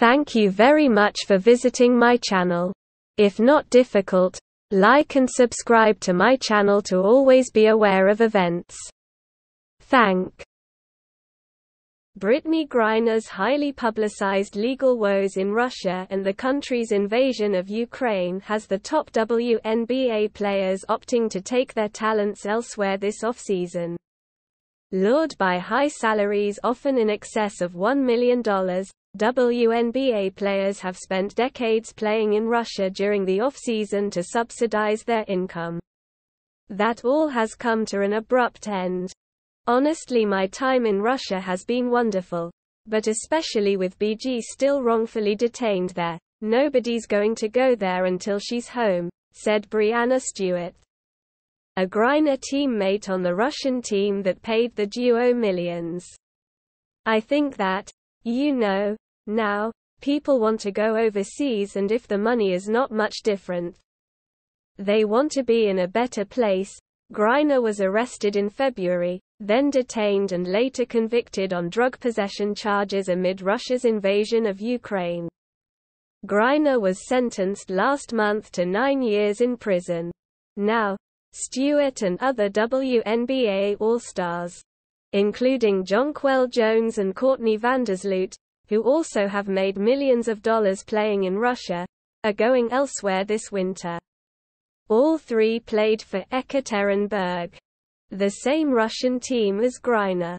Thank you very much for visiting my channel. If not difficult, like and subscribe to my channel to always be aware of events. Thank. Brittney Griner's highly publicized legal woes in Russia and the country's invasion of Ukraine has the top WNBA players opting to take their talents elsewhere this offseason. Lured by high salaries often in excess of $1 million, WNBA players have spent decades playing in Russia during the off-season to subsidize their income. That all has come to an abrupt end. Honestly my time in Russia has been wonderful. But especially with BG still wrongfully detained there, nobody's going to go there until she's home, said Breanna Stewart. A Griner teammate on the Russian team that paid the duo millions. I think that, you know, now, people want to go overseas and if the money is not much different, they want to be in a better place. Griner was arrested in February, then detained and later convicted on drug possession charges amid Russia's invasion of Ukraine. Griner was sentenced last month to nine years in prison. Now, Stewart and other WNBA All-Stars, including Jonquel Jones and Courtney Vandersloot, who also have made millions of dollars playing in Russia, are going elsewhere this winter. All three played for Ekaterinburg, the same Russian team as Griner.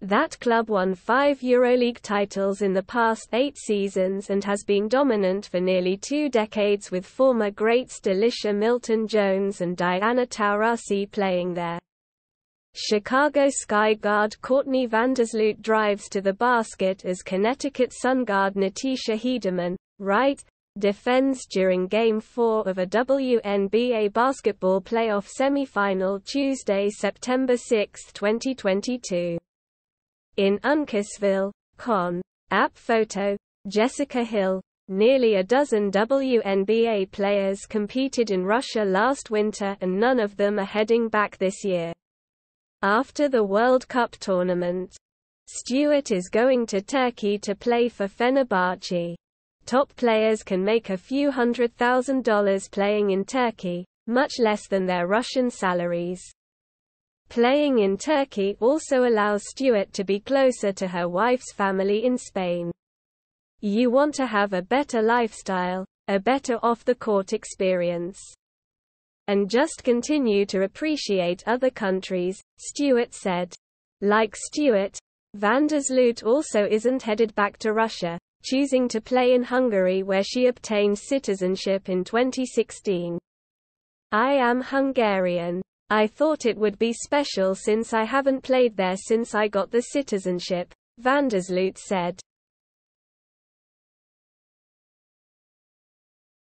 That club won five EuroLeague titles in the past eight seasons and has been dominant for nearly two decades with former greats Delisha Milton-Jones and Diana Taurasi playing there. Chicago Sky guard Courtney Vandersloot drives to the basket as Connecticut Sun guard Natisha Hiedeman, right, defends during Game 4 of a WNBA basketball playoff semifinal Tuesday, September 6, 2022. In Uncasville, Con. App photo, Jessica Hill, Nearly a dozen WNBA players competed in Russia last winter and none of them are heading back this year. After the World Cup tournament, Stewart is going to Turkey to play for Fenerbahce. Top players can make a few hundred thousand dollars playing in Turkey, much less than their Russian salaries. Playing in Turkey also allows Stewart to be closer to her wife's family in Spain. You want to have a better lifestyle, a better off-the-court experience and just continue to appreciate other countries, Stewart said. Like Stewart, Vandersloot also isn't headed back to Russia, choosing to play in Hungary where she obtained citizenship in 2016. I am Hungarian. I thought it would be special since I haven't played there since I got the citizenship, Vandersloot said.